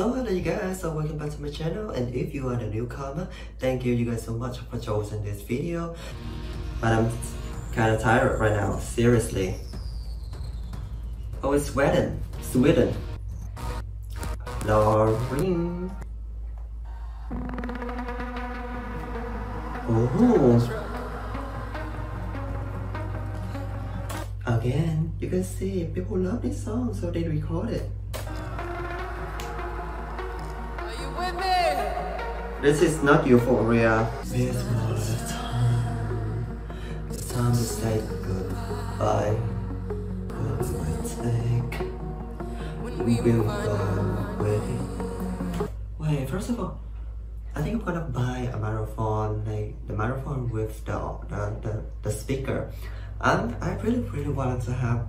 So hello you guys, so welcome back to my channel and if you are the newcomer, thank you you guys so much for choosing this video. But I'm kinda tired right now, seriously. Oh it's Sweden, Sweden. Loreen. Oh. Again, you can see people love this song so they record it. This is not euphoria. This was the time. The time to say goodbye. What Goodbye, take. We will go away. Wait, first of all, I think I'm gonna buy a microphone, like the microphone with the the, the, the speaker. And I really really wanted to have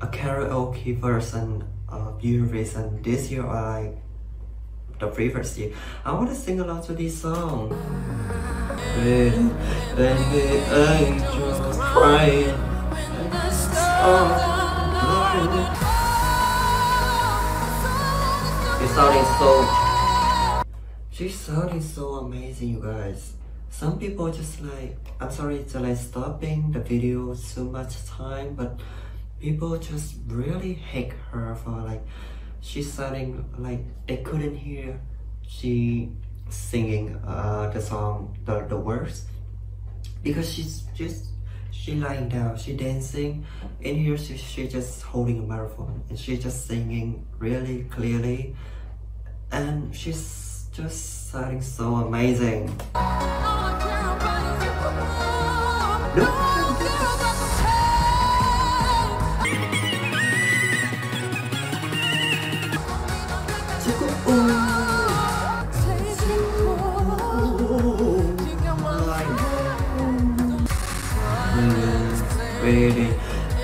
a karaoke version of Eurovision this year. I the previous year. I want to sing along to this song. When the angels crying, It's sounding so. She's sounding so amazing, you guys. Some people just like, I'm sorry to like stopping the video so much time, but people just really hate her for like she's sounding like they couldn't hear she singing uh, the song the, the words. Because she's just she lying down she dancing. In here she, she just holding a microphone and she just singing really clearly. And she's just sounding so amazing. No.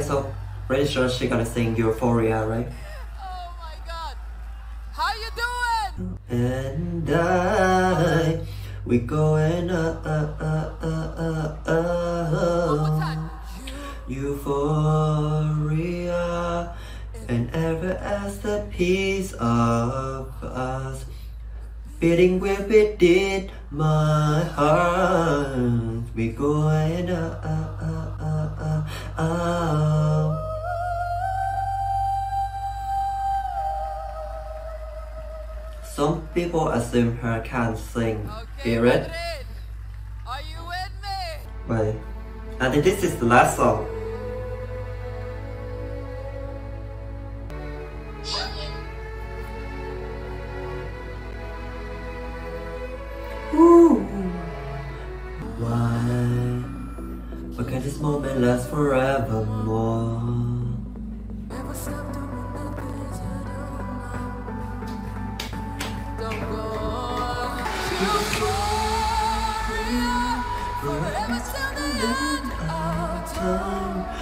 So pretty sure she gonna sing Euphoria, right? Oh my god! How you doing? And I, we going up, up, up, up, up, Euphoria, and ever as the piece of us, beating with it did my heart. We going up, up, up, up. Some people assume her can't sing. Okay, Hear it? Madrid. Are you with me? Wait. I think this is the last song. Moment lasts forevermore? Don't go. Euphoria, forever till the end of time.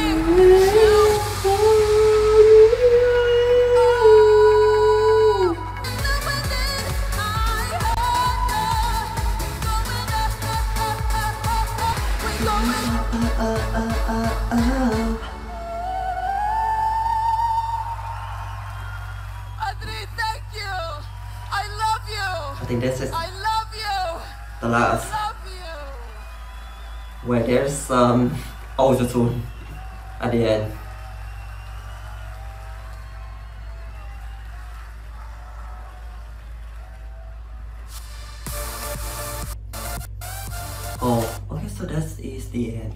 Anthony, thank you. I love you. I think this is I love you. The last. I love you. Where there's some um, at the end. Oh, okay, so that is the end.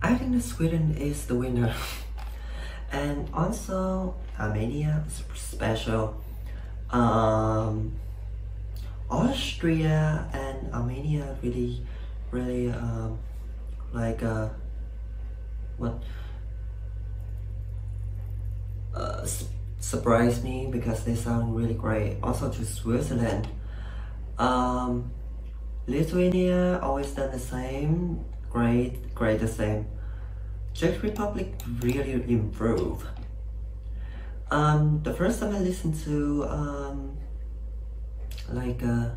I think the Sweden is the winner. and also Armenia is special. Um, Austria and Armenia really, really um, like uh, what uh, su- surprised me because they sound really great. Also to Switzerland, um, Lithuania always done the same, great, great the same. Czech Republic really improved. Um, the first time I listened to um, like uh,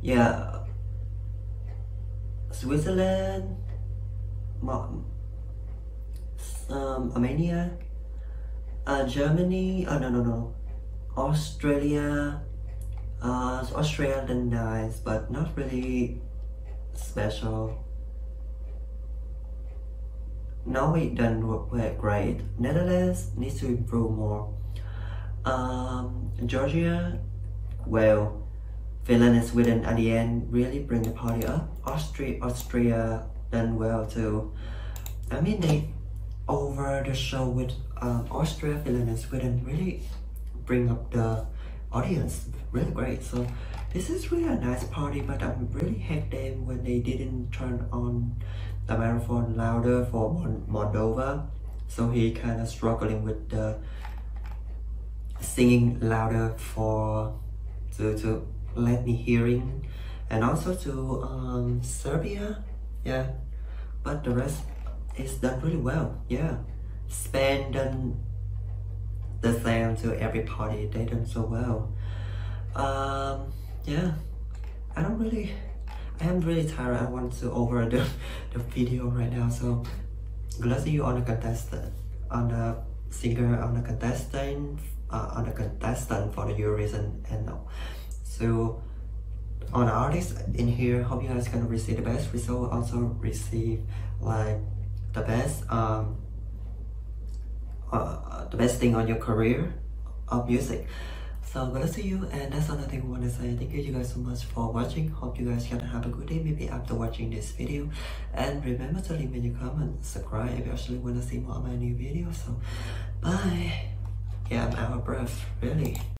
yeah, Switzerland, um, Armenia, uh, Germany. Oh no no no, Australia. Uh, Australia nice, but not really special. Norway done w- great. Netherlands needs to improve more. Um, Georgia, well, Finland and Sweden at the end really bring the party up. Austria, Austria done well too. I mean they over the show with um, Austria, Finland, and Sweden really bring up the audience really great. So this is really a nice party, but I'm really hate them when they didn't turn on the microphone louder for Moldova. So he kind of struggling with the singing louder for to to let me hearing, and also to um, Serbia. Yeah, but the rest is done really well. Yeah, Spain done the same to every party. They done so well. Um, yeah, I don't really. I am really tired. I want to over the, the video right now. So glad you on the contestant, on the singer, on the contestant, uh, on the contestant for the Eurovision and. So on the artists in here, hope you guys gonna receive the best result. Also receive like the best um uh, the best thing on your career of music. So glad to see you and that's another thing I want to say. Thank you, guys so much for watching. Hope you guys gonna have a good day maybe after watching this video. And remember to leave me your comment, subscribe if you actually want to see more of my new videos. So bye. Yeah, I'm out of breath, really.